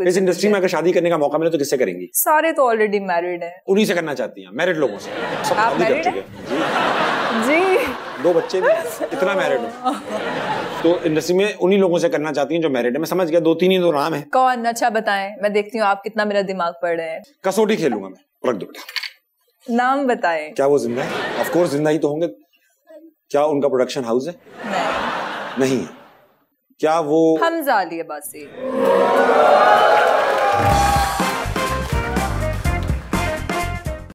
तो इस इंडस्ट्री में अगर शादी करने का मौका मिले तो किससे करेंगी? सारे तो ऑलरेडी मैरिड हैं। उन्हीं से करना चाहती हैं। मैरिड लोगों से। सब आप शादी कर चुके हैं। जी। जी। दो बच्चे भी इतना मैरिड हो। तो इंडस्ट्री में उन्हीं लोगों से करना चाहती हैं जो मैरिड है। मैं समझ गया दो तीन ही दो नाम है। कौन? अच्छा बताएँ। मैं देखती हूँ आप कितना मेरा दिमाग पढ़ रहे हैं। कसौटी खेलूँगा मैं। रख दो बेटा नाम बताएँ। क्या वो ज़िंदा है? ऑफ़ कोर्स ज़िंदा ही तो होंगे। क्या उनका प्रोडक्शन हाउस है? नहीं। नहीं है। क्या वो हमजा अली अब्बासी